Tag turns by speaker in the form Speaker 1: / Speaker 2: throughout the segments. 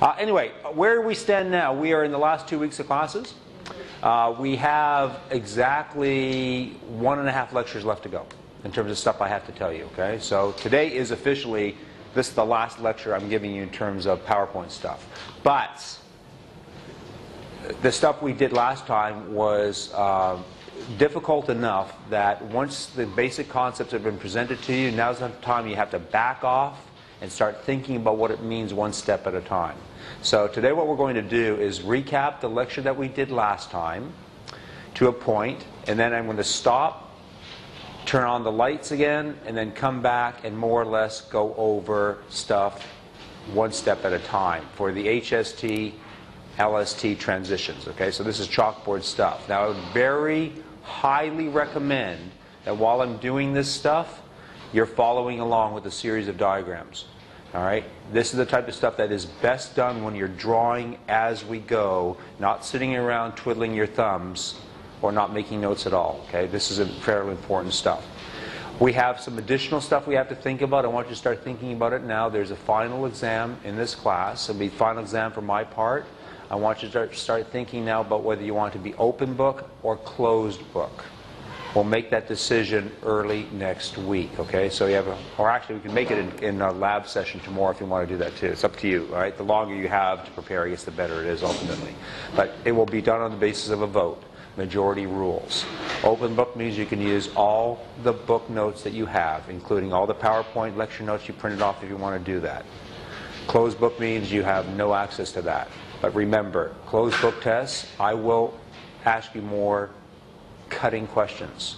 Speaker 1: Uh, anyway, where we stand now, we are in the last two weeks of classes. Uh, we have exactly one and a half lectures left to go in terms of stuff I have to tell you, okay? So today is officially, this is the last lecture I'm giving you in terms of PowerPoint stuff. But the stuff we did last time was uh, difficult enough that once the basic concepts have been presented to you, now's the time you have to back off and start thinking about what it means one step at a time. So today what we're going to do is recap the lecture that we did last time to a point, and then I'm going to stop, turn on the lights again, and then come back and more or less go over stuff one step at a time for the HST, LST transitions. Okay, so this is chalkboard stuff. Now I would very highly recommend that while I'm doing this stuff, you're following along with a series of diagrams. All right? This is the type of stuff that is best done when you're drawing as we go, not sitting around twiddling your thumbs or not making notes at all. Okay? This is fairly important stuff. We have some additional stuff we have to think about. I want you to start thinking about it now. There's a final exam in this class. It'll be final exam for my part. I want you to start, start thinking now about whether you want to be open book or closed book. We'll make that decision early next week, okay? So you have, a, or actually we can make it in, in a lab session tomorrow if you want to do that too. It's up to you, all right? The longer you have to prepare, I guess the better it is ultimately. But it will be done on the basis of a vote, majority rules. Open book means you can use all the book notes that you have, including all the PowerPoint lecture notes you printed off if you want to do that. Closed book means you have no access to that. But remember, closed book tests, I will ask you more cutting questions.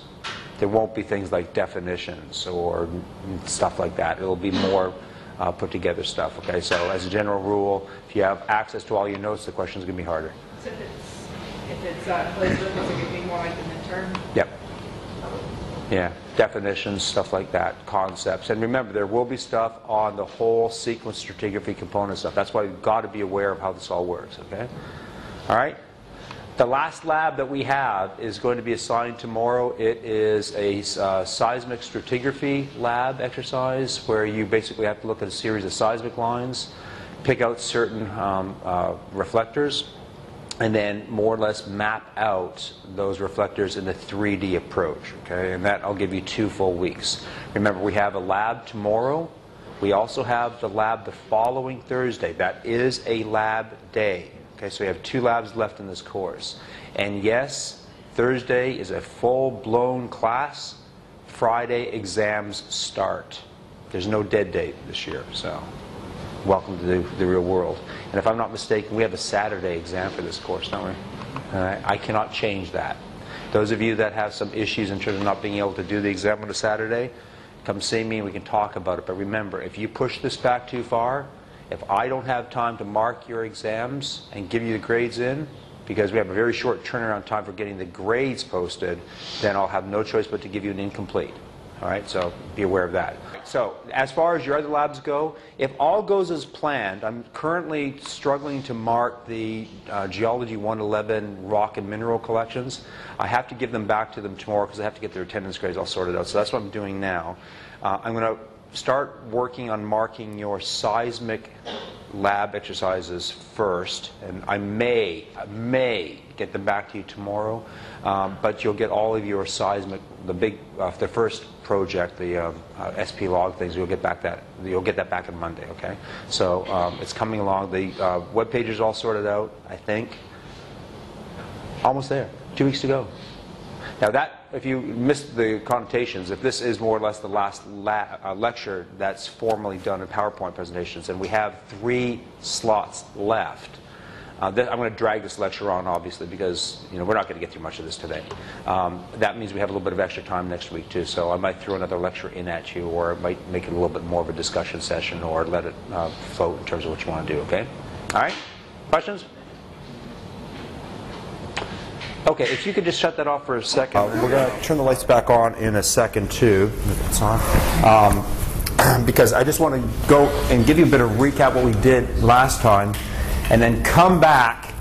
Speaker 1: There won't be things like definitions or stuff like that. It'll be more uh, put together stuff. Okay, so as a general rule, if you have access to all your notes, the question's going to be harder.
Speaker 2: So if it's, if it's uh, closed book, is it going to be more like the midterm?
Speaker 1: Yep. Yeah, definitions, stuff like that, concepts. And remember, there will be stuff on the whole sequence stratigraphy component stuff. That's why you've got to be aware of how this all works, okay? All right? The last lab that we have is going to be assigned tomorrow. It is a uh, seismic stratigraphy lab exercise where you basically have to look at a series of seismic lines, pick out certain um, uh, reflectors, and then more or less map out those reflectors in the 3D approach. Okay, and that I'll give you two full weeks. Remember, we have a lab tomorrow. We also have the lab the following Thursday. That is a lab day. Okay, so we have two labs left in this course. And yes, Thursday is a full-blown class. Friday exams start. There's no dead date this year, so welcome to the, the real world. And if I'm not mistaken, we have a Saturday exam for this course, don't we? I cannot change that. Those of you that have some issues in terms of not being able to do the exam on a Saturday, come see me and we can talk about it. But remember, if you push this back too far, if I don't have time to mark your exams and give you the grades in, because we have a very short turnaround time for getting the grades posted, then I'll have no choice but to give you an incomplete. All right, so be aware of that. So, as far as your other labs go, if all goes as planned, I'm currently struggling to mark the uh, Geology 111 rock and mineral collections. I have to give them back to them tomorrow because I have to get their attendance grades all sorted out. So that's what I'm doing now. Uh, I'm going to start working on marking your seismic lab exercises first, and I may, may get them back to you tomorrow, um, but you'll get all of your seismic, the big, uh, the first project, the uh, uh, SP log things, you'll get back that, you'll get that back on Monday, okay? So um, it's coming along. The uh, web page is all sorted out, I think. Almost there. Two weeks to go. Now that, if you missed the connotations, if this is more or less the last la uh, lecture that's formally done in PowerPoint presentations, and we have three slots left, uh, I'm going to drag this lecture on, obviously, because you know we're not going to get through much of this today. Um, that means we have a little bit of extra time next week too. So I might throw another lecture in at you, or might make it a little bit more of a discussion session, or let it uh, float in terms of what you want to do. Okay? All right? Questions? Okay, if you could just shut that off for a second. Uh, we're going to turn the lights back on in a second, too. It's on. Um, because I just want to go and give you a bit of recap what we did last time, and then come back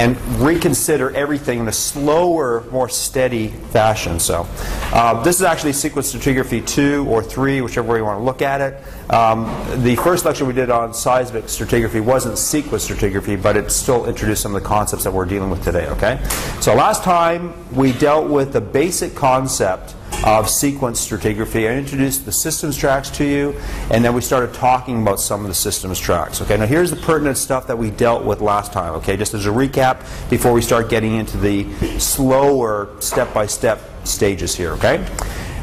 Speaker 1: and reconsider everything in a slower, more steady fashion. So, uh, this is actually sequence stratigraphy 2 or 3, whichever way you want to look at it. Um, the first lecture we did on seismic stratigraphy wasn't sequence stratigraphy, but it still introduced some of the concepts that we're dealing with today, okay? So last time we dealt with the basic concept of sequence stratigraphy. I introduced the systems tracts to you, and then we started talking about some of the systems tracts. Okay, now here's the pertinent stuff that we dealt with last time. Okay, just as a recap before we start getting into the slower step-by-step stages here. Okay.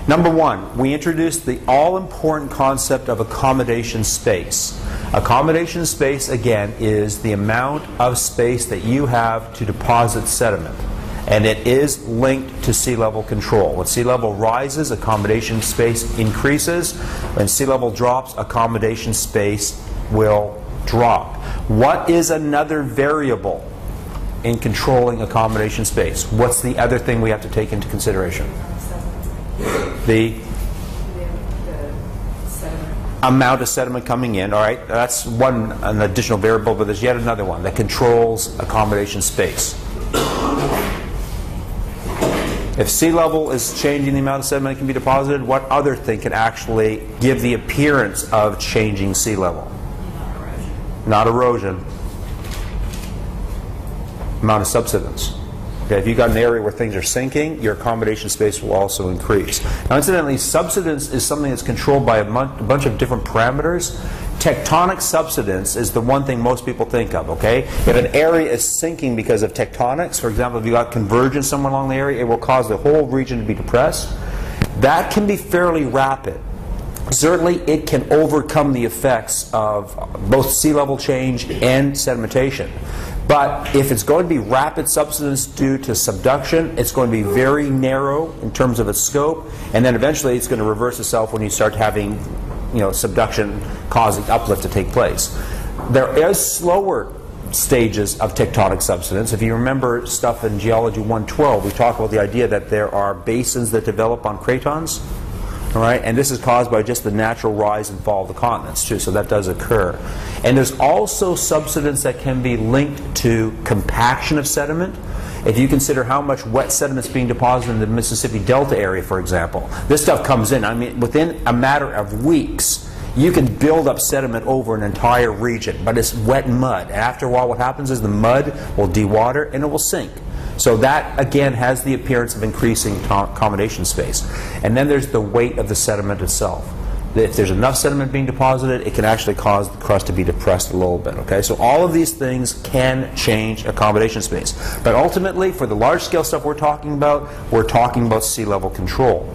Speaker 1: Number one, we introduced the all-important concept of accommodation space. Accommodation space, again, is the amount of space that you have to deposit sediment and it is linked to sea level control. When sea level rises, accommodation space increases. When sea level drops, accommodation space will drop. What is another variable in controlling accommodation space? What's the other thing we have to take into consideration? The amount of sediment coming in. All right, that's one an additional variable, but there's yet another one that controls accommodation space. If sea level is changing the amount of sediment that can be deposited, what other thing can actually give the appearance of changing sea level? Not erosion. Amount of subsidence. Okay, if you've got an area where things are sinking, your accommodation space will also increase. Now, incidentally, subsidence is something that's controlled by a, a bunch of different parameters. Tectonic subsidence is the one thing most people think of, okay? If an area is sinking because of tectonics, for example, if you've got convergence somewhere along the area, it will cause the whole region to be depressed. That can be fairly rapid. Certainly, it can overcome the effects of both sea level change and sedimentation. But if it's going to be rapid subsidence due to subduction, it's going to be very narrow in terms of its scope, and then eventually it's going to reverse itself when you start having, you know, subduction causing uplift to take place. There is slower stages of tectonic subsidence. If you remember stuff in Geology 112, we talk about the idea that there are basins that develop on cratons. All right, and this is caused by just the natural rise and fall of the continents too, so that does occur. And there's also subsidence that can be linked to compaction of sediment. If you consider how much wet sediment is being deposited in the Mississippi Delta area, for example, this stuff comes in. I mean, within a matter of weeks, you can build up sediment over an entire region, but it's wet mud. And after a while, what happens is the mud will dewater and it will sink. So that, again, has the appearance of increasing accommodation space. And then there's the weight of the sediment itself. If there's enough sediment being deposited, it can actually cause the crust to be depressed a little bit. Okay, so all of these things can change accommodation space. But ultimately, for the large-scale stuff we're talking about, we're talking about sea level control.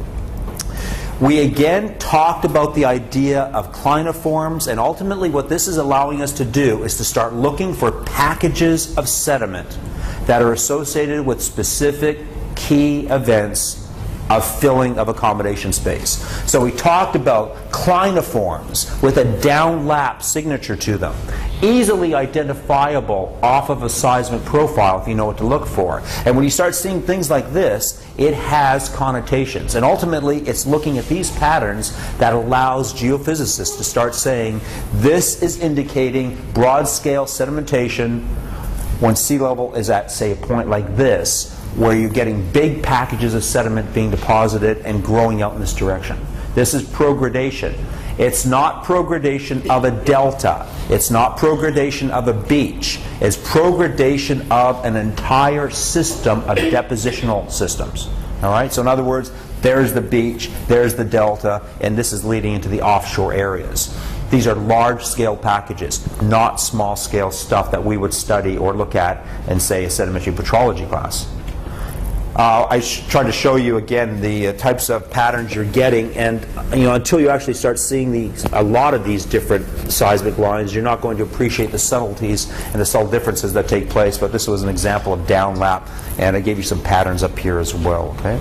Speaker 1: We again talked about the idea of clinoforms, and ultimately, what this is allowing us to do is to start looking for packages of sediment that are associated with specific key events of filling of accommodation space. So we talked about clinoforms with a downlap signature to them, easily identifiable off of a seismic profile if you know what to look for. And when you start seeing things like this, it has connotations. And ultimately, it's looking at these patterns that allows geophysicists to start saying this is indicating broad scale sedimentation when sea level is at, say, a point like this, where you're getting big packages of sediment being deposited and growing out in this direction. This is progradation. It's not progradation of a delta. It's not progradation of a beach. It's progradation of an entire system of depositional systems. All right? So, in other words, there's the beach, there's the delta, and this is leading into the offshore areas. These are large scale packages, not small scale stuff that we would study or look at in, say, a sedimentary petrology class. Uh, I tried to show you again the uh, types of patterns you're getting, and you know until you actually start seeing these, a lot of these different seismic lines, you're not going to appreciate the subtleties and the subtle differences that take place. But this was an example of downlap, and I gave you some patterns up here as well. Okay.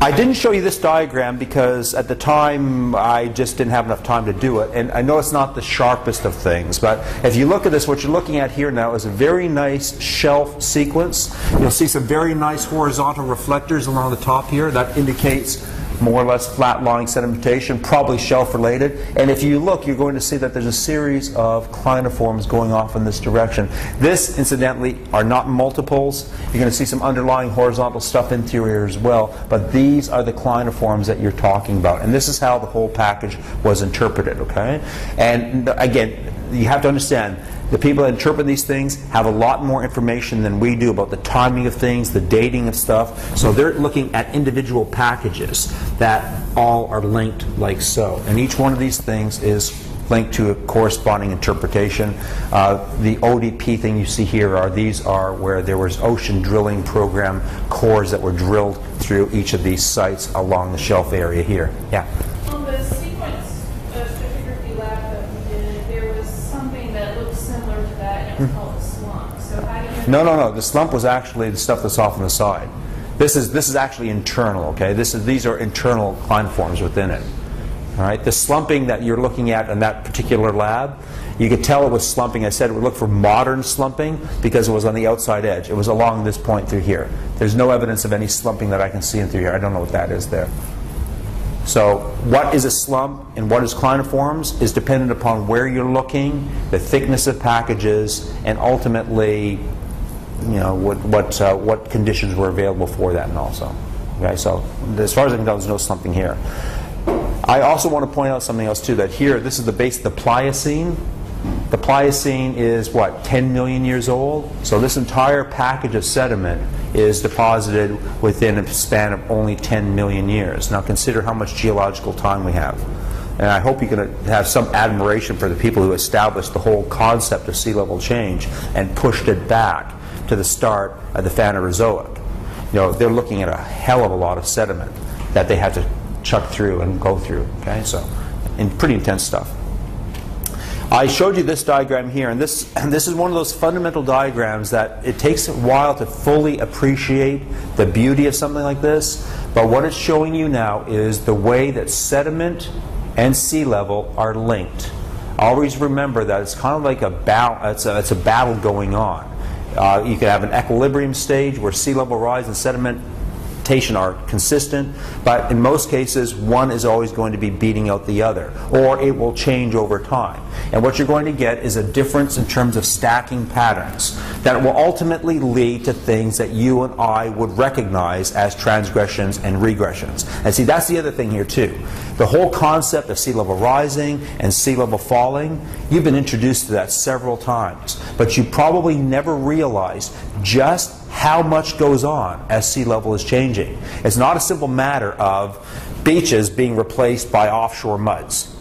Speaker 1: I didn't show you this diagram because at the time I just didn't have enough time to do it. And I know it's not the sharpest of things, but if you look at this, what you're looking at here now is a very nice shelf sequence. You'll see some very nice horizontal reflectors along the top here. That indicates more or less flat-lying sedimentation, probably shelf-related. And if you look, you're going to see that there's a series of clinoforms going off in this direction. This, incidentally, are not multiples. You're going to see some underlying horizontal stuff interior as well, but these are the clinoforms that you're talking about. And this is how the whole package was interpreted, okay? And again, you have to understand, the people that interpret these things have a lot more information than we do about the timing of things, the dating of stuff. So they're looking at individual packages that all are linked like so. And each one of these things is linked to a corresponding interpretation. Uh, the ODP thing you see here are these are where there was ocean drilling program cores that were drilled through each of these sites along the shelf area here. Yeah.
Speaker 3: On the sequence uh, stratigraphy lab that we did, there was something that looked similar to that, and it was called a slump. So how do you?
Speaker 1: No, no, no. The slump was actually the stuff that's off on the side. This is this is actually internal. Okay, this is these are internal clinoforms within it. All right. The slumping that you're looking at in that particular lab, you could tell it was slumping. I said we look for modern slumping because it was on the outside edge. It was along this point through here. There's no evidence of any slumping that I can see in through here. I don't know what that is there. So what is a slump and what is clinoforms is dependent upon where you're looking, the thickness of packages, and ultimately, you know, what, what, uh, what conditions were available for that and also. Okay, so as far as I can tell, there's no slumping here. I also want to point out something else too, that here, this is the base of the Pliocene. The Pliocene is what, 10 million years old? So this entire package of sediment is deposited within a span of only 10 million years. Now consider how much geological time we have. And I hope you're going to have some admiration for the people who established the whole concept of sea level change and pushed it back to the start of the Phanerozoic. You know, they're looking at a hell of a lot of sediment that they had to chuck through and go through. Okay, so, and pretty intense stuff. I showed you this diagram here, and this, and this is one of those fundamental diagrams that it takes a while to fully appreciate the beauty of something like this. But what it's showing you now is the way that sediment and sea level are linked. Always remember that it's kind of like a battle, it's a, it's a battle going on. Uh, you can have an equilibrium stage where sea level rise and sediment are consistent, but in most cases, one is always going to be beating out the other, or it will change over time. And what you're going to get is a difference in terms of stacking patterns that will ultimately lead to things that you and I would recognize as transgressions and regressions. And see, that's the other thing here, too. The whole concept of sea level rising and sea level falling, you've been introduced to that several times, but you probably never realized just how much goes on as sea level is changing. It's not a simple matter of beaches being replaced by offshore muds.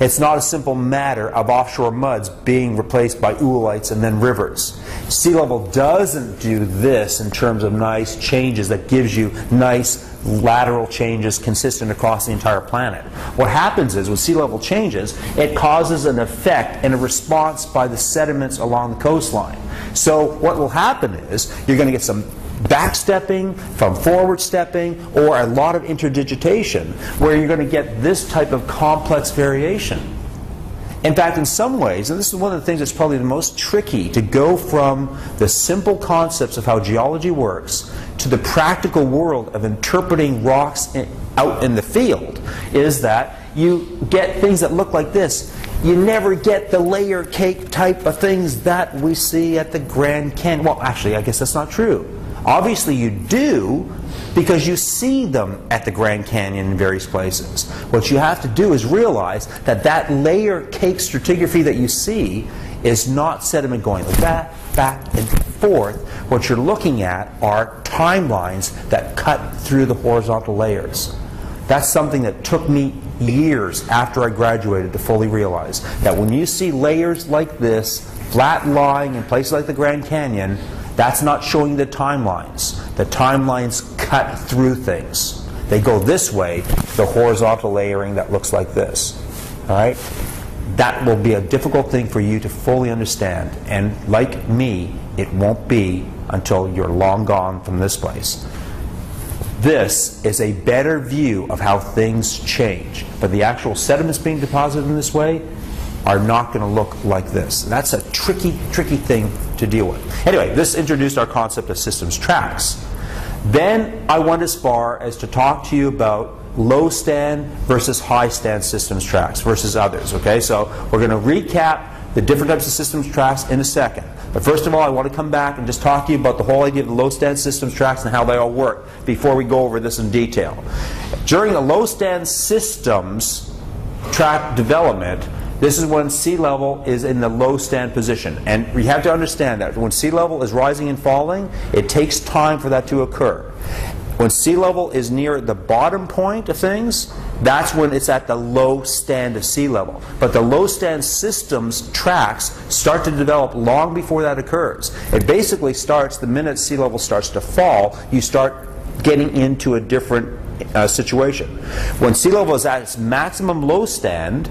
Speaker 1: It's not a simple matter of offshore muds being replaced by oolites and then rivers. Sea level doesn't do this in terms of nice changes that gives you nice lateral changes consistent across the entire planet. What happens is when sea level changes, it causes an effect and a response by the sediments along the coastline. So what will happen is you're going to get some backstepping from forward stepping or a lot of interdigitation where you're going to get this type of complex variation. In fact, in some ways, and this is one of the things that's probably the most tricky to go from the simple concepts of how geology works to the practical world of interpreting rocks in, out in the field, is that you get things that look like this. You never get the layer cake type of things that we see at the Grand Canyon. Well, actually, I guess that's not true. Obviously, you do because you see them at the Grand Canyon in various places. What you have to do is realize that that layer cake stratigraphy that you see is not sediment going like that, back, and forth. What you're looking at are timelines that cut through the horizontal layers. That's something that took me years after I graduated to fully realize that when you see layers like this flat lying in places like the Grand Canyon, that's not showing the timelines. The timelines cut through things. They go this way, the horizontal layering that looks like this. All right? That will be a difficult thing for you to fully understand. And like me, it won't be until you're long gone from this place. This is a better view of how things change. But the actual sediments being deposited in this way are not going to look like this. That's a tricky, tricky thing to deal with. Anyway, this introduced our concept of systems tracts. Then I went as far as to talk to you about low stand versus high stand systems tracts versus others, okay? So we're going to recap the different types of systems tracts in a second. But first of all, I want to come back and just talk to you about the whole idea of the low stand systems tracts and how they all work before we go over this in detail. During the low stand systems tract development, this is when sea level is in the low stand position. And we have to understand that when sea level is rising and falling, it takes time for that to occur. When sea level is near the bottom point of things, that's when it's at the low stand of sea level. But the low stand systems tracts start to develop long before that occurs. It basically starts the minute sea level starts to fall, you start getting into a different uh, situation. When sea level is at its maximum low stand,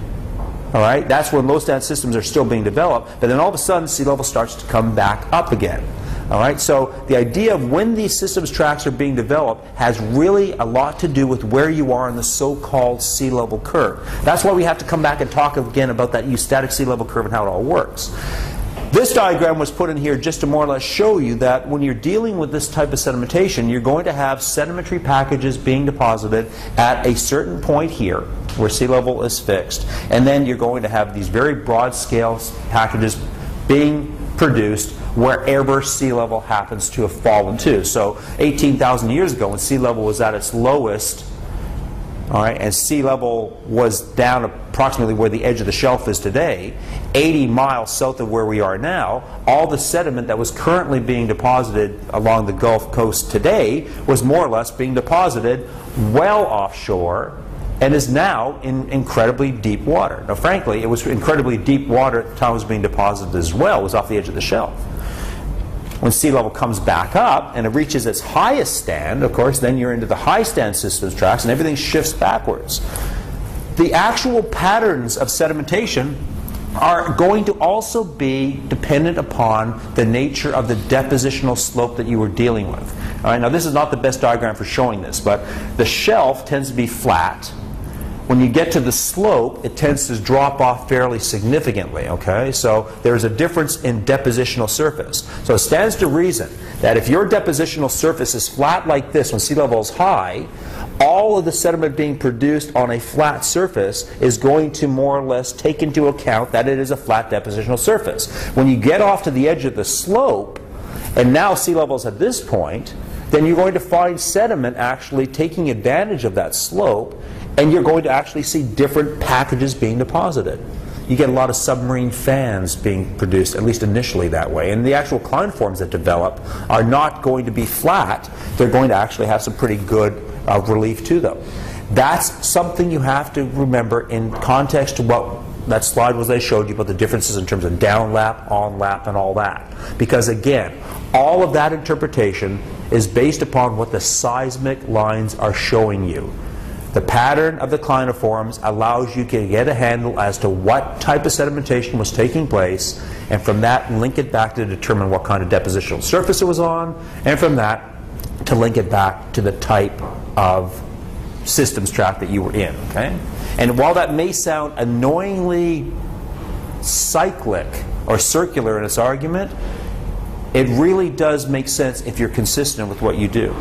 Speaker 1: all right, that's when low stand systems are still being developed, but then all of a sudden sea level starts to come back up again. All right, so the idea of when these systems tracts are being developed has really a lot to do with where you are in the so-called sea level curve. That's why we have to come back and talk again about that eustatic sea level curve and how it all works. This diagram was put in here just to more or less show you that when you're dealing with this type of sedimentation, you're going to have sedimentary packages being deposited at a certain point here where sea level is fixed, and then you're going to have these very broad scale packages being produced wherever sea level happens to have fallen to. So 18,000 years ago when sea level was at its lowest, all right, and sea level was down approximately where the edge of the shelf is today, 80 miles south of where we are now, all the sediment that was currently being deposited along the Gulf Coast today was more or less being deposited well offshore and is now in incredibly deep water. Now, frankly, it was incredibly deep water at the time it was being deposited as well, it was off the edge of the shelf. When sea level comes back up and it reaches its highest stand, of course, then you're into the high stand systems tracts and everything shifts backwards. The actual patterns of sedimentation are going to also be dependent upon the nature of the depositional slope that you were dealing with. All right, now this is not the best diagram for showing this, but the shelf tends to be flat. When you get to the slope, it tends to drop off fairly significantly, okay? So there's a difference in depositional surface. So it stands to reason that if your depositional surface is flat like this when sea level is high, all of the sediment being produced on a flat surface is going to more or less take into account that it is a flat depositional surface. When you get off to the edge of the slope, and now sea level is at this point, then you're going to find sediment actually taking advantage of that slope and you're going to actually see different packages being deposited. You get a lot of submarine fans being produced, at least initially that way. And the actual clinoforms that develop are not going to be flat. They're going to actually have some pretty good uh, relief to them. That's something you have to remember in context to what that slide was I showed you about the differences in terms of down lap, on lap, and all that. Because again, all of that interpretation is based upon what the seismic lines are showing you. The pattern of the clinoforms allows you to get a handle as to what type of sedimentation was taking place, and from that link it back to determine what kind of depositional surface it was on, and from that to link it back to the type of systems tract that you were in. Okay? And while that may sound annoyingly cyclic or circular in its argument, it really does make sense if you're consistent with what you do.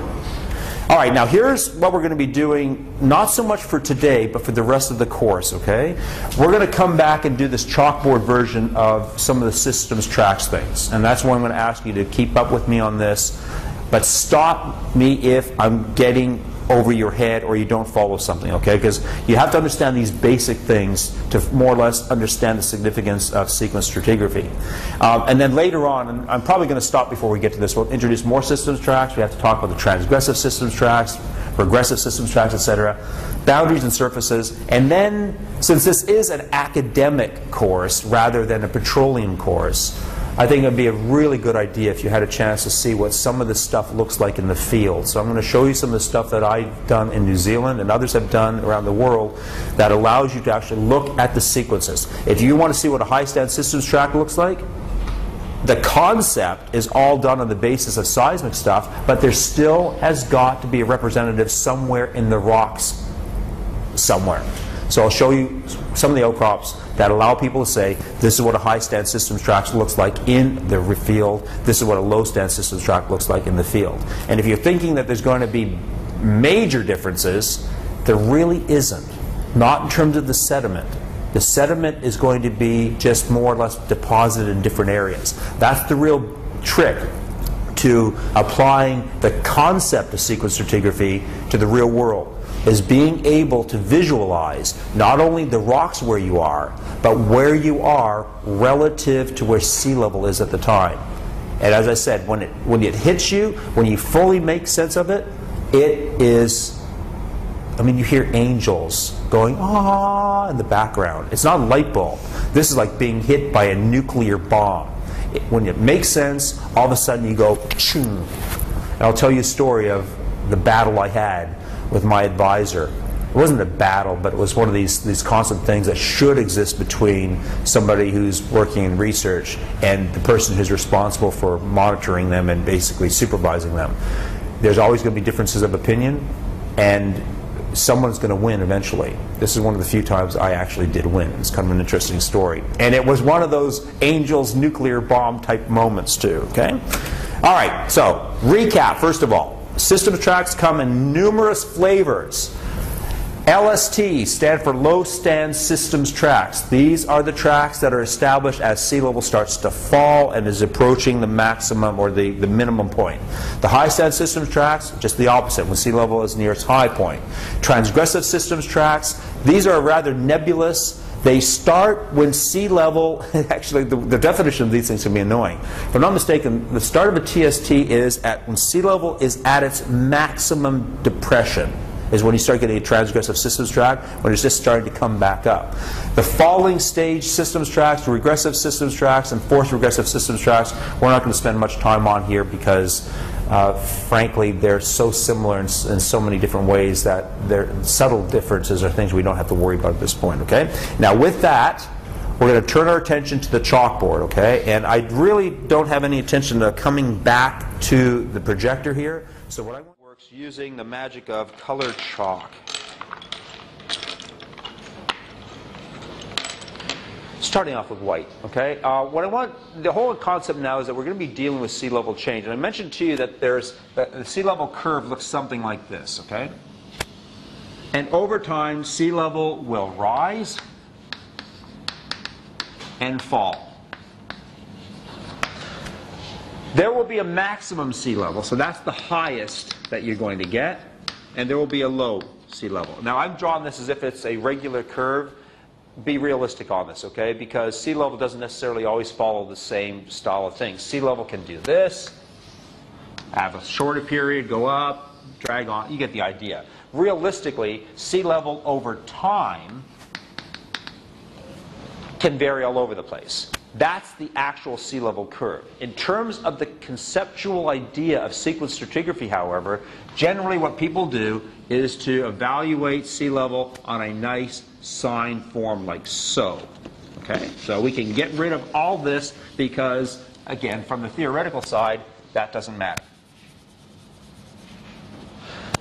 Speaker 1: All right, now here's what we're going to be doing, not so much for today, but for the rest of the course, okay? We're going to come back and do this chalkboard version of some of the systems tracts things. And that's why I'm going to ask you to keep up with me on this. But stop me if I'm getting over your head or you don't follow something, okay? Because you have to understand these basic things to more or less understand the significance of sequence stratigraphy. Um, and then later on, and I'm probably going to stop before we get to this, we'll introduce more systems tracts. We have to talk about the transgressive systems tracts, regressive systems tracts, etc., boundaries and surfaces. And then, since this is an academic course rather than a petroleum course, I think it would be a really good idea if you had a chance to see what some of this stuff looks like in the field. So I'm going to show you some of the stuff that I've done in New Zealand and others have done around the world that allows you to actually look at the sequences. If you want to see what a high stand systems tract looks like, the concept is all done on the basis of seismic stuff, but there still has got to be a representative somewhere in the rocks somewhere. So I'll show you some of the outcrops that allow people to say, this is what a high stand systems tract looks like in the field, this is what a low stand systems tract looks like in the field. And if you're thinking that there's going to be major differences, There really isn't. Not in terms of the sediment. The sediment is going to be just more or less deposited in different areas. That's the real trick to applying the concept of sequence stratigraphy to the real world is being able to visualize not only the rocks where you are, but where you are relative to where sea level is at the time. And as I said, when it, when it hits you, when you fully make sense of it, it is, I mean, you hear angels going, ah, in the background. It's not a light bulb. This is like being hit by a nuclear bomb. It- when it makes sense, all of a sudden you go, ching. And I'll tell you a story of the battle I had with my advisor. It wasn't a battle, but it was one of these, these constant things that should exist between somebody who's working in research and the person who's responsible for monitoring them and basically supervising them. There's always going to be differences of opinion, and someone's going to win eventually. This is one of the few times I actually did win. It's kind of an interesting story. And it was one of those angels nuclear bomb type moments, too, okay? All right, so recap first of all. System tracts come in numerous flavors. LST stand for low stand systems tracts. These are the tracks that are established as sea level starts to fall and is approaching the maximum or the, the minimum point. The high stand systems tracts, just the opposite, when sea level is near its high point. Transgressive systems tracts, these are rather nebulous. They start when sea level, actually the, the definition of these things can be annoying. If I'm not mistaken, the start of a TST is at when sea level is at its maximum depression is when you start getting a transgressive systems tract, when it's just starting to come back up. The falling stage systems tracts, regressive systems tracts, and forced regressive systems tracts, we're not going to spend much time on here because, uh, frankly, they're so similar in, in so many different ways that their subtle differences are things we don't have to worry about at this point, okay? Now, with that, we're going to turn our attention to the chalkboard, okay? And I really don't have any attention to coming back to the projector here. So what I want works using the magic of colored chalk. Starting off with white, okay? Uh, what I want, the whole concept now is that we're going to be dealing with sea level change. And I mentioned to you that there's, that the sea level curve looks something like this, okay? And over time, sea level will rise and fall. There will be a maximum sea level, so that's the highest that you're going to get, and there will be a low sea level. Now, I've drawn this as if it's a regular curve. Be realistic on this, okay? Because sea level doesn't necessarily always follow the same style of things. Sea level can do this, have a shorter period, go up, drag on. You get the idea. Realistically, sea level over time can vary all over the place. That's the actual sea level curve. In terms of the conceptual idea of sequence stratigraphy, however, generally what people do is to evaluate sea level on a nice sine form like so. Okay, so we can get rid of all this because, again, from the theoretical side, that doesn't matter.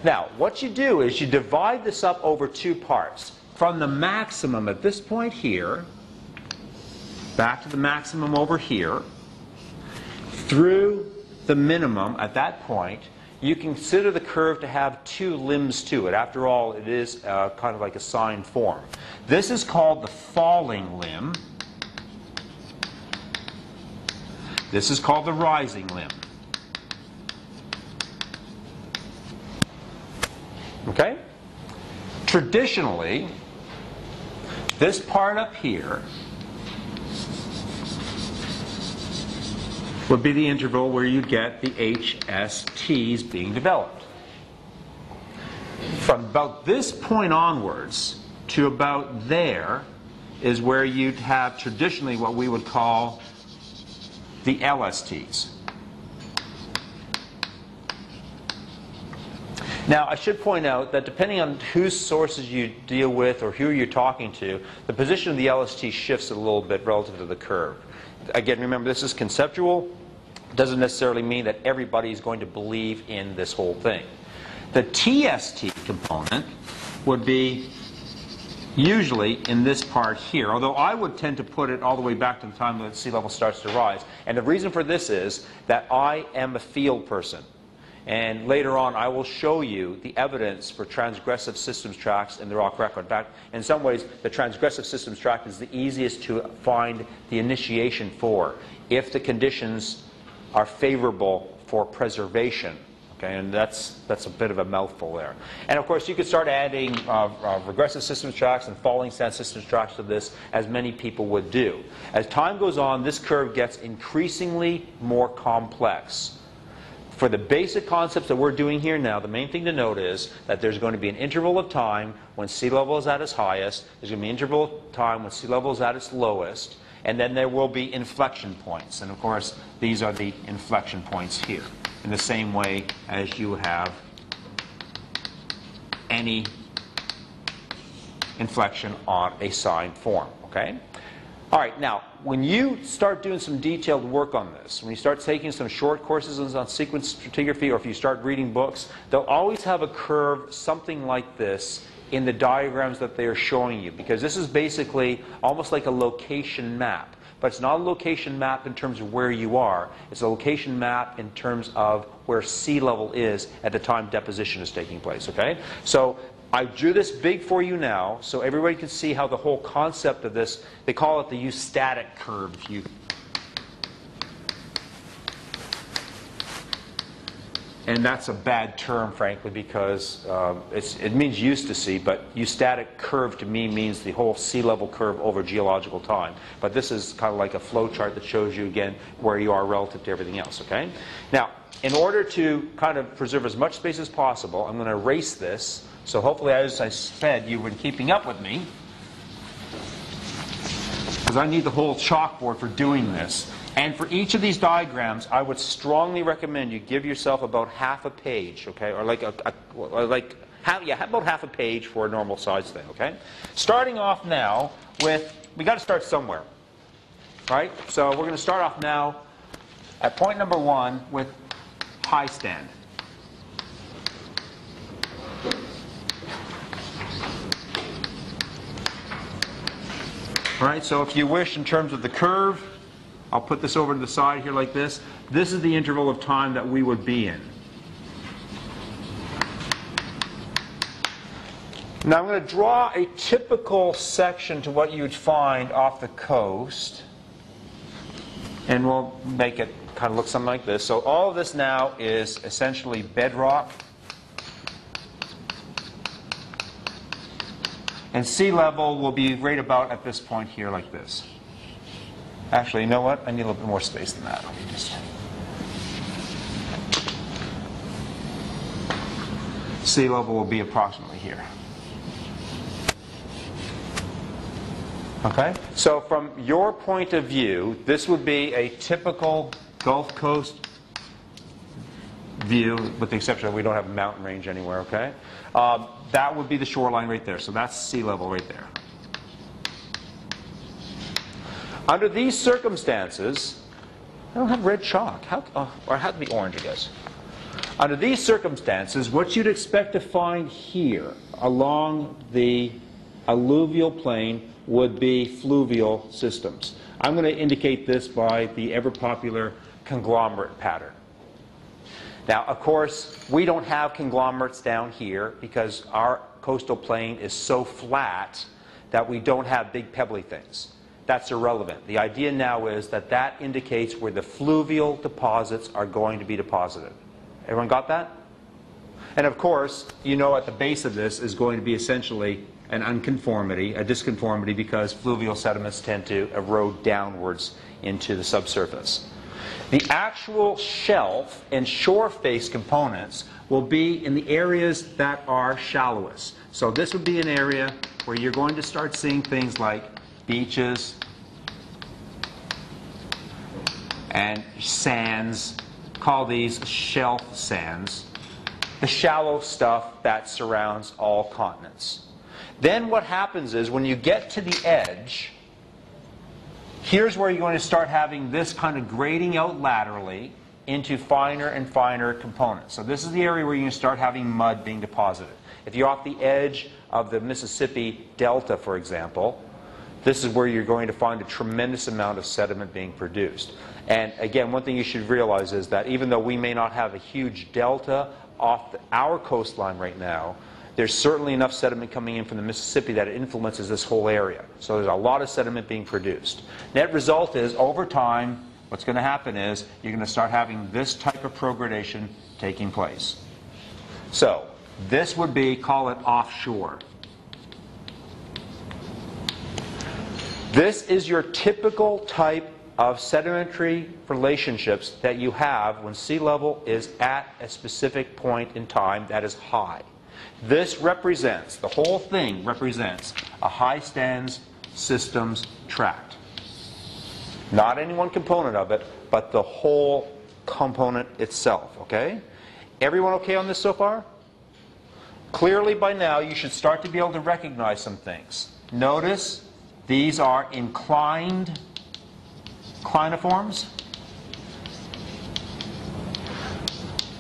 Speaker 1: Now, what you do is you divide this up over two parts. From the maximum at this point here, back to the maximum over here, through the minimum at that point, you consider the curve to have two limbs to it. After all, it is uh, kind of like a sine form. This is called the falling limb. This is called the rising limb. Okay? Traditionally, this part up here would be the interval where you get the HSTs being developed. From about this point onwards to about there is where you'd have traditionally what we would call the LSTs. Now, I should point out that depending on whose sources you deal with or who you're talking to, the position of the LST shifts a little bit relative to the curve. Again, remember, this is conceptual. Doesn't necessarily mean that everybody is going to believe in this whole thing. The TST component would be usually in this part here, although I would tend to put it all the way back to the time that sea level starts to rise. And the reason for this is that I am a field person. And later on, I will show you the evidence for transgressive systems tracts in the rock record. In fact, in some ways, the transgressive systems tract is the easiest to find the initiation for if the conditions are favorable for preservation. Okay, and that's, that's a bit of a mouthful there. And of course, you could start adding uh, uh, regressive systems tracts and falling sand systems tracts to this, as many people would do. As time goes on, this curve gets increasingly more complex. For the basic concepts that we're doing here now, the main thing to note is that there's going to be an interval of time when sea level is at its highest, there's going to be an interval of time when sea level is at its lowest, and then there will be inflection points. And of course, these are the inflection points here, in the same way as you have any inflection on a sine form, okay? All right, now, when you start doing some detailed work on this, when you start taking some short courses on sequence stratigraphy, or if you start reading books, they'll always have a curve something like this in the diagrams that they are showing you, because this is basically almost like a location map. But it's not a location map in terms of where you are. It's a location map in terms of where sea level is at the time deposition is taking place, okay? So I drew this big for you now so everybody can see how the whole concept of this, they call it the eustatic curve. If you and that's a bad term, frankly, because um, it's, it means eustasy, but eustatic curve to me means the whole sea level curve over geological time. But this is kind of like a flow chart that shows you, again, where you are relative to everything else, okay? Now, in order to kind of preserve as much space as possible, I'm going to erase this. So hopefully, as I said, you've been keeping up with me. Because I need the whole chalkboard for doing this. And for each of these diagrams, I would strongly recommend you give yourself about half a page, okay, or like a, a or like half, yeah, about half a page for a normal size thing, okay. Starting off now with, we got to start somewhere, right? So we're going to start off now at point number one with high stand. All right, so if you wish, in terms of the curve, I'll put this over to the side here like this. This is the interval of time that we would be in. Now I'm going to draw a typical section to what you'd find off the coast. And we'll make it kind of look something like this. So all of this now is essentially bedrock. And sea level will be right about at this point here like this. Actually, you know what? I need a little bit more space than that. Sea level will be approximately here. Okay? So, from your point of view, this would be a typical Gulf Coast view, with the exception that we don't have a mountain range anywhere, okay? Um, that would be the shoreline right there. So, that's sea level right there. Under these circumstances, I don't have red chalk. How, oh, or it had to be orange, I guess. Under these circumstances, what you'd expect to find here along the alluvial plain would be fluvial systems. I'm going to indicate this by the ever popular conglomerate pattern. Now, of course, we don't have conglomerates down here because our coastal plain is so flat that we don't have big pebbly things that's irrelevant. The idea now is that that indicates where the fluvial deposits are going to be deposited. Everyone got that? And of course, you know at the base of this is going to be essentially an unconformity, a disconformity, because fluvial sediments tend to erode downwards into the subsurface. The actual shelf and shore face components will be in the areas that are shallowest. So this would be an area where you're going to start seeing things like beaches, and sands. Call these shelf sands. The shallow stuff that surrounds all continents. Then what happens is when you get to the edge, here's where you're going to start having this kind of grading out laterally into finer and finer components. So this is the area where you're going to start having mud being deposited. If you're off the edge of the Mississippi Delta, for example, this is where you're going to find a tremendous amount of sediment being produced. And again, one thing you should realize is that even though we may not have a huge delta off the, our coastline right now, there's certainly enough sediment coming in from the Mississippi that it influences this whole area. So there's a lot of sediment being produced. Net result is, over time, what's going to happen is you're going to start having this type of progradation taking place. So this would be, call it offshore. This is your typical type of sedimentary relationships that you have when sea level is at a specific point in time that is high. This represents, the whole thing represents, a high stands systems tract. Not any one component of it, but the whole component itself, okay? Everyone okay on this so far? Clearly by now you should start to be able to recognize some things. Notice these are inclined clinoforms.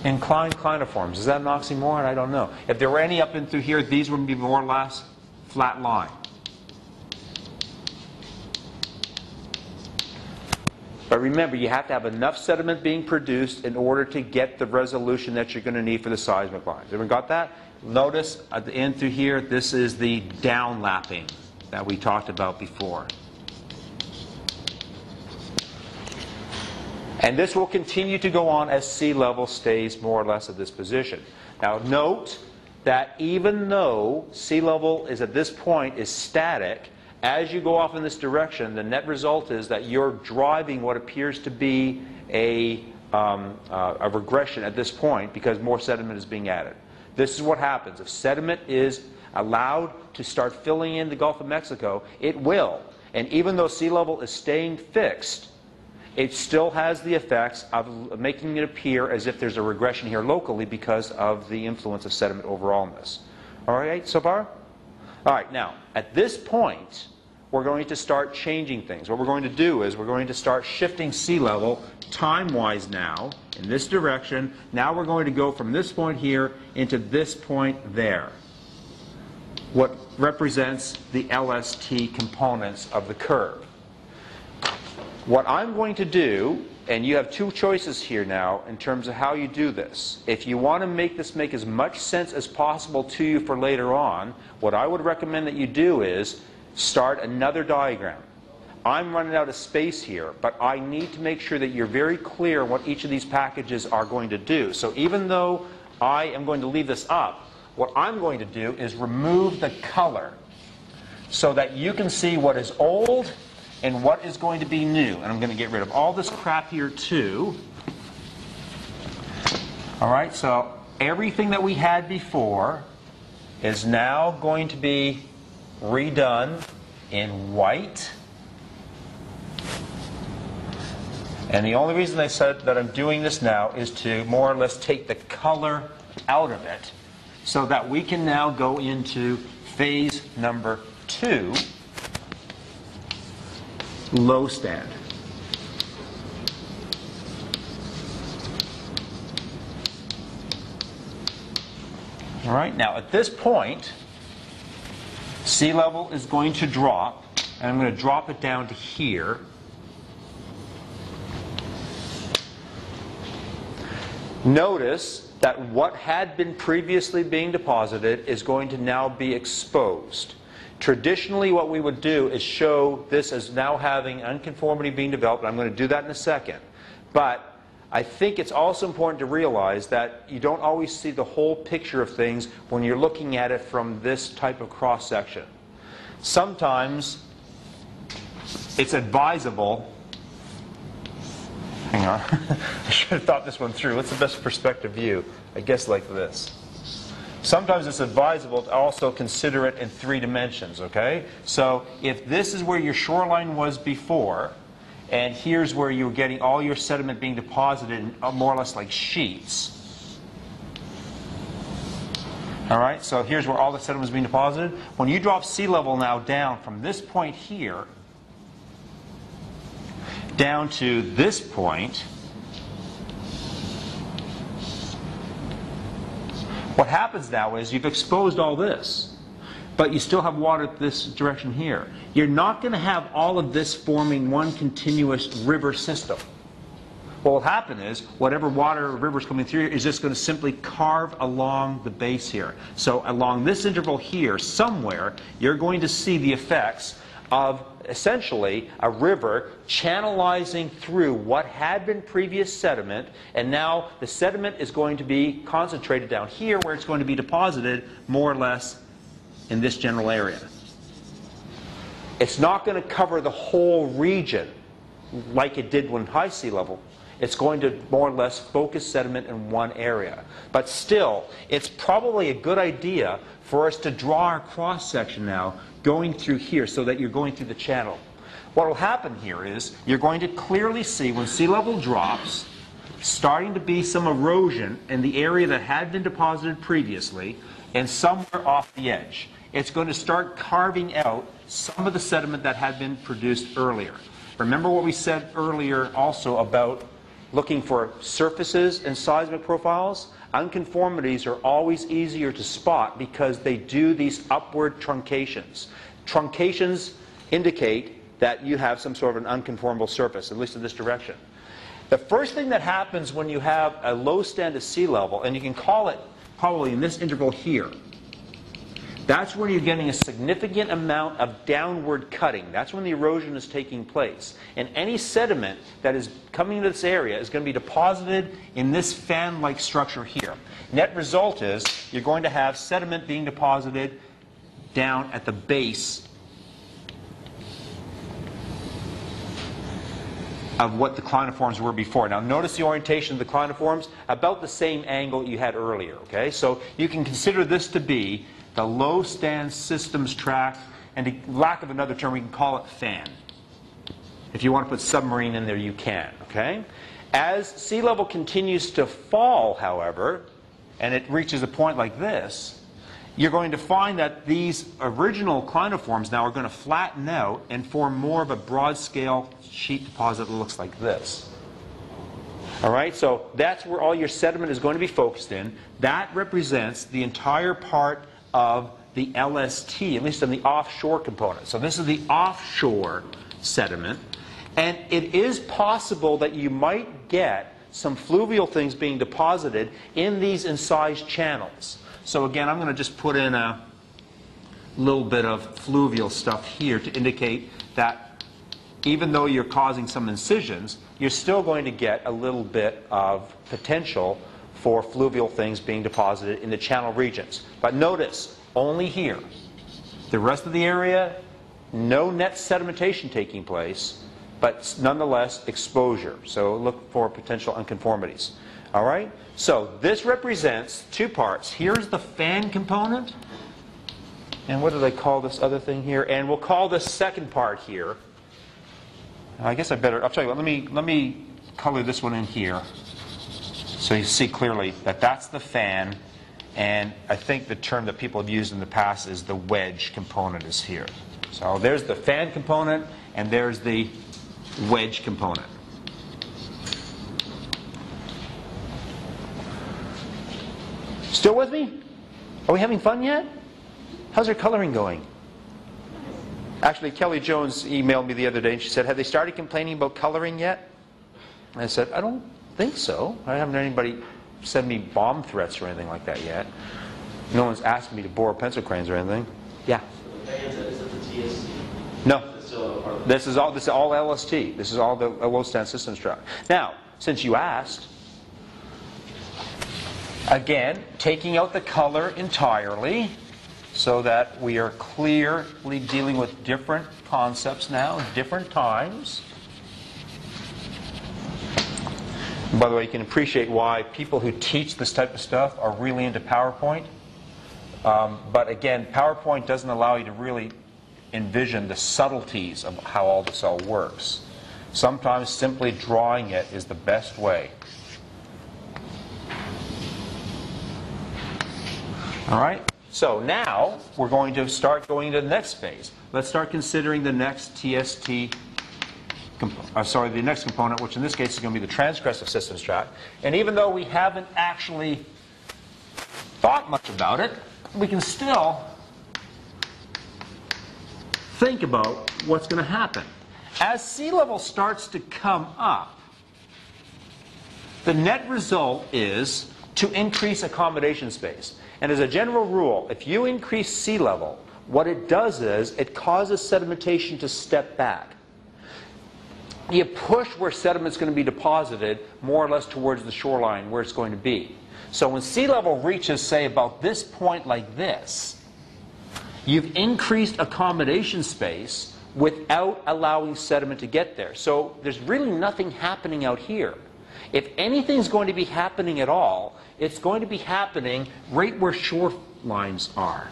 Speaker 1: Inclined clinoforms. Is that an oxymoron? I don't know. If there were any up in through here, these would be more or less flat line. But remember, you have to have enough sediment being produced in order to get the resolution that you're going to need for the seismic lines. Everyone got that? Notice at the end through here, this is the downlapping that we talked about before. And this will continue to go on as sea level stays more or less at this position. Now note that even though sea level is at this point is static, as you go off in this direction, the net result is that you're driving what appears to be a, um, uh, a regression at this point because more sediment is being added. This is what happens. If sediment is allowed to start filling in the Gulf of Mexico, it will. And even though sea level is staying fixed, it still has the effects of making it appear as if there's a regression here locally because of the influence of sediment overall in this. All right, so far? All right, now, at this point, we're going to start changing things. What we're going to do is we're going to start shifting sea level time-wise now in this direction. Now we're going to go from this point here into this point there. What represents the LST components of the curve. What I'm going to do, and you have two choices here now in terms of how you do this. If you want to make this make as much sense as possible to you for later on, what I would recommend that you do is start another diagram. I'm running out of space here, but I need to make sure that you're very clear what each of these packages are going to do. So even though I am going to leave this up, what I'm going to do is remove the color so that you can see what is old and what is going to be new. And I'm going to get rid of all this crap here too. All right, so everything that we had before is now going to be redone in white. And the only reason I said that I'm doing this now is to more or less take the color out of it so that we can now go into phase number two low stand. All right, now at this point, sea level is going to drop, and I'm going to drop it down to here. Notice that what had been previously being deposited is going to now be exposed. Traditionally, what we would do is show this as now having unconformity being developed. I'm going to do that in a second. But I think it's also important to realize that you don't always see the whole picture of things when you're looking at it from this type of cross section. Sometimes it's advisable. Hang on. I should have thought this one through. What's the best perspective view? I guess like this. Sometimes it's advisable to also consider it in three dimensions, okay? So if this is where your shoreline was before, and here's where you were getting all your sediment being deposited in uh, more or less like sheets. All right, so here's where all the sediment is being deposited. When you drop sea level now down from this point here down to this point, What happens now is you've exposed all this. but you still have water this direction here. You're not going to have all of this forming one continuous river system. What will happen is, whatever water or river is coming through is just going to simply carve along the base here. So along this interval here, somewhere, you're going to see the effects of essentially a river channelizing through what had been previous sediment, and now the sediment is going to be concentrated down here where it's going to be deposited more or less in this general area. It's not going to cover the whole region like it did when high sea level. It's going to more or less focus sediment in one area. But still, it's probably a good idea for us to draw our cross section now going through here so that you're going through the channel. What will happen here is you're going to clearly see when sea level drops, starting to be some erosion in the area that had been deposited previously and somewhere off the edge. It's going to start carving out some of the sediment that had been produced earlier. Remember what we said earlier also about looking for surfaces and seismic profiles? Unconformities are always easier to spot because they do these upward truncations. Truncations indicate that you have some sort of an unconformable surface, at least in this direction. The first thing that happens when you have a low stand of sea level, and you can call it probably in this interval here, that's when you're getting a significant amount of downward cutting. That's when the erosion is taking place. And any sediment that is coming into this area is going to be deposited in this fan-like structure here. Net result is you're going to have sediment being deposited down at the base of what the clinoforms were before. Now notice the orientation of the clinoforms, about the same angle you had earlier, okay? So you can consider this to be the low stand systems tract, and to lack of another term, we can call it fan. If you want to put submarine in there, you can, okay? As sea level continues to fall, however, and it reaches a point like this, you're going to find that these original clinoforms now are going to flatten out and form more of a broad scale sheet deposit that looks like this. All right, so that's where all your sediment is going to be focused in. That represents the entire part of the LST, at least in the offshore component. So this is the offshore sediment. And it is possible that you might get some fluvial things being deposited in these incised channels. So again, I'm going to just put in a little bit of fluvial stuff here to indicate that even though you're causing some incisions, you're still going to get a little bit of potential for fluvial things being deposited in the channel regions. But notice, only here. The rest of the area, no net sedimentation taking place, but nonetheless exposure. So look for potential unconformities. All right? So this represents two parts. Here's the fan component. And what do they call this other thing here? And we'll call this second part here. I guess I better, I'll tell you what, let me, let me color this one in here. So you see clearly that that's the fan. And I think the term that people have used in the past is the wedge component is here. So there's the fan component, and there's the wedge component. Still with me? Are we having fun yet? How's your coloring going? Actually, Kelly Jones emailed me the other day and she said, Have they started complaining about coloring yet? And I said, I don't think so. I haven't had anybody send me bomb threats or anything like that yet. No one's asked me to borrow pencil crayons or anything. Yeah. No. This is all this is all LST. This is all the low stand systems tract. Now, since you asked, again, taking out the color entirely so that we are clearly dealing with different concepts now, different times. And by the way, you can appreciate why people who teach this type of stuff are really into PowerPoint. Um, but again, PowerPoint doesn't allow you to really envision the subtleties of how all this all works. Sometimes simply drawing it is the best way. All right? So now we're going to start going to the next phase. Let's start considering the next TST uh, sorry, the next component, which in this case is going to be the transgressive systems tract. And even though we haven't actually thought much about it, we can still think about what's going to happen. As sea level starts to come up, the net result is to increase accommodation space. And as a general rule, if you increase sea level, what it does is it causes sedimentation to step back. You push where sediment's going to be deposited more or less towards the shoreline where it's going to be. So when sea level reaches, say, about this point like this, you've increased accommodation space without allowing sediment to get there. So there's really nothing happening out here. If anything's going to be happening at all, it's going to be happening right where shorelines are.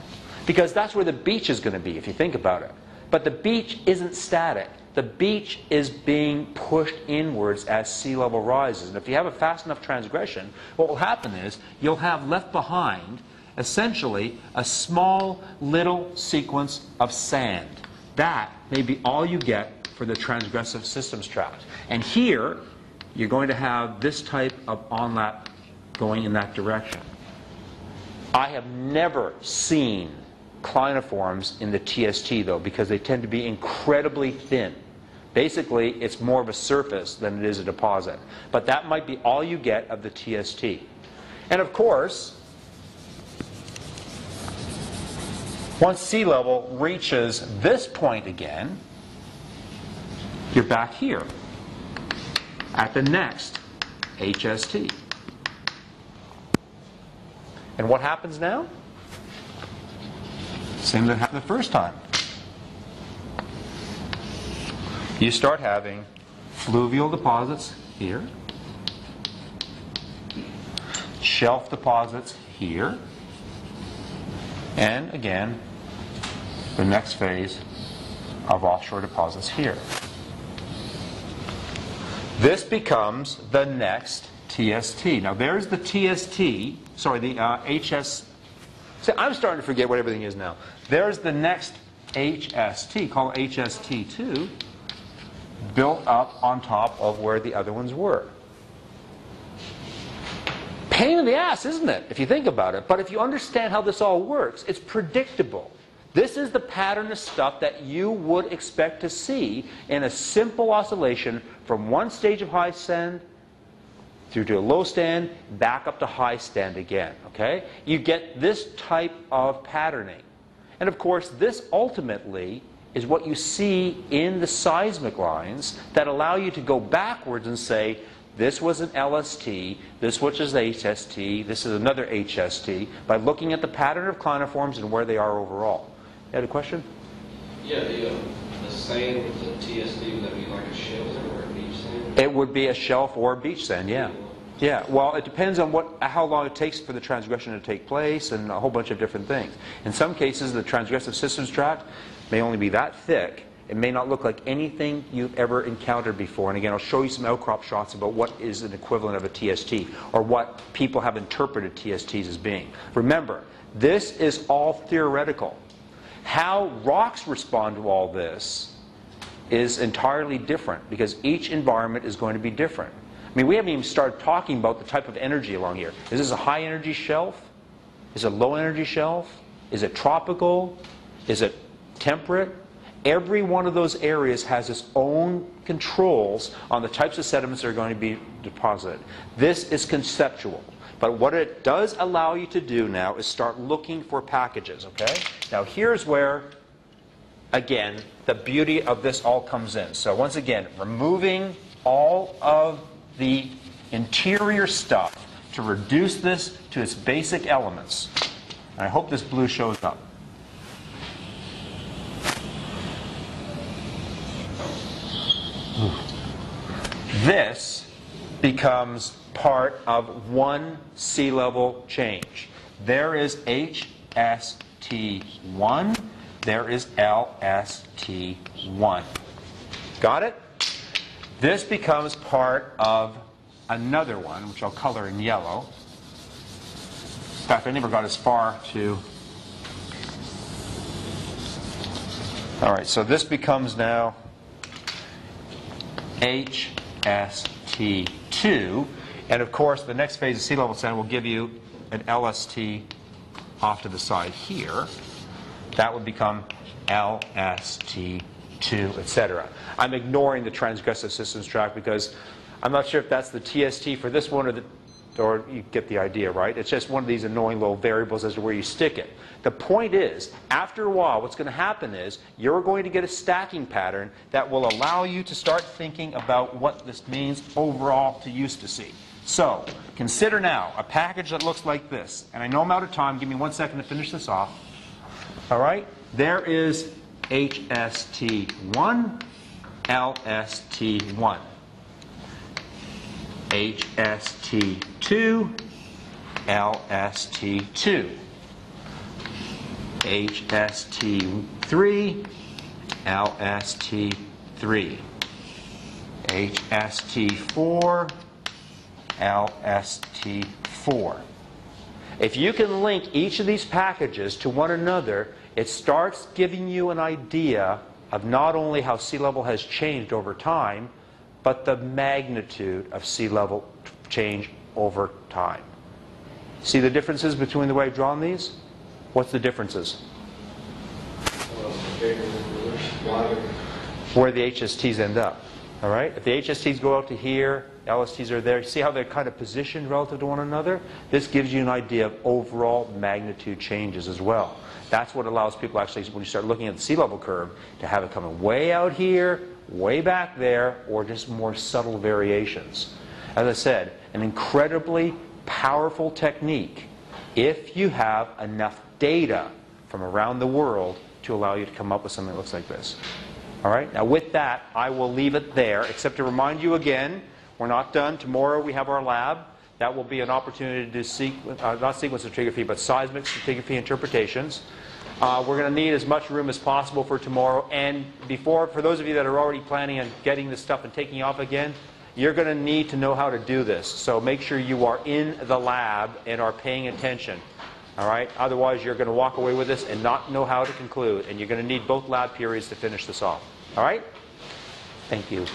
Speaker 1: Because that's where the beach is going to be, if you think about it. But the beach isn't static. The beach is being pushed inwards as sea level rises. And if you have a fast enough transgression, what will happen is you'll have left behind essentially a small little sequence of sand. That may be all you get for the transgressive systems tract. And here, you're going to have this type of onlap going in that direction. I have never seen clinoforms in the TST though because they tend to be incredibly thin. Basically, it's more of a surface than it is a deposit. But that might be all you get of the TST. And of course, once sea level reaches this point again, you're back here at the next HST. And what happens now? Same that happened the first time. You start having fluvial deposits here, shelf deposits here, and again, the next phase of offshore deposits here. This becomes the next TST. Now there's the TST, sorry, the uh, HS. See, I'm starting to forget what everything is now. There's the next HST, called HST2, built up on top of where the other ones were. Pain in the ass, isn't it, if you think about it? But if you understand how this all works, it's predictable. This is the pattern of stuff that you would expect to see in a simple oscillation from one stage of high stand through to a low stand, back up to high stand again. Okay? You get this type of patterning. And of course, this ultimately is what you see in the seismic lines that allow you to go backwards and say, this was an LST, this was an HST, this is another HST, by looking at the pattern of clinoforms and where they are overall. You had a question?
Speaker 4: Yeah, the, uh, the with the TST, would that be like a shelf or?
Speaker 1: It would be a shelf or a beach sand, yeah. Yeah, well, it depends on what, how long it takes for the transgression to take place and a whole bunch of different things. In some cases, the transgressive systems tract may only be that thick. It may not look like anything you've ever encountered before. And again, I'll show you some outcrop shots about what is an equivalent of a TST or what people have interpreted TSTs as being. Remember, this is all theoretical. How rocks respond to all this is entirely different because each environment is going to be different. I mean, we haven't even started talking about the type of energy along here. Is this a high energy shelf? Is it a low energy shelf? Is it tropical? Is it temperate? Every one of those areas has its own controls on the types of sediments that are going to be deposited. This is conceptual. But what it does allow you to do now is start looking for packages, okay? Now here's where, again, the beauty of this all comes in. So once again, removing all of the interior stuff to reduce this to its basic elements. And I hope this blue shows up. This becomes part of one sea level change. There is HST1, there is LST1. Got it? This becomes part of another one, which I'll color in yellow. In fact, I never got as far to. All right, so this becomes now HST2. And of course, the next phase of sea level sand will give you an LST off to the side here. That would become LST2, etc. I'm ignoring the transgressive systems tract because I'm not sure if that's the TST for this one or the or you get the idea, right? It's just one of these annoying little variables as to where you stick it. The point is, after a while, what's going to happen is you're going to get a stacking pattern that will allow you to start thinking about what this means overall to see. So, consider now a package that looks like this. And I know I'm out of time. Give me one second to finish this off. All right? There is HST1, LST1. HST2, LST2, HST3, LST3, HST4, LST4. If you can link each of these packages to one another, it starts giving you an idea of not only how sea level has changed over time, but the magnitude of sea level change over time. See the differences between the way I've drawn these? What's the differences? Where the HSTs end up. All right? If the HSTs go out to here, LSTs are there. See how they're kind of positioned relative to one another? This gives you an idea of overall magnitude changes as well. That's what allows people actually, when you start looking at the sea level curve, to have it coming way out here, way back there, or just more subtle variations. As I said, an incredibly powerful technique if you have enough data from around the world to allow you to come up with something that looks like this. All right, now with that, I will leave it there, except to remind you again, we're not done. Tomorrow we have our lab. That will be an opportunity to do, uh, not sequence stratigraphy, but seismic stratigraphy interpretations. Uh, we're going to need as much room as possible for tomorrow. And before, for those of you that are already planning on getting this stuff and taking off again, you're going to need to know how to do this. So make sure you are in the lab and are paying attention. All right? Otherwise, you're going to walk away with this and not know how to conclude. And you're going to need both lab periods to finish this off. All right? Thank you.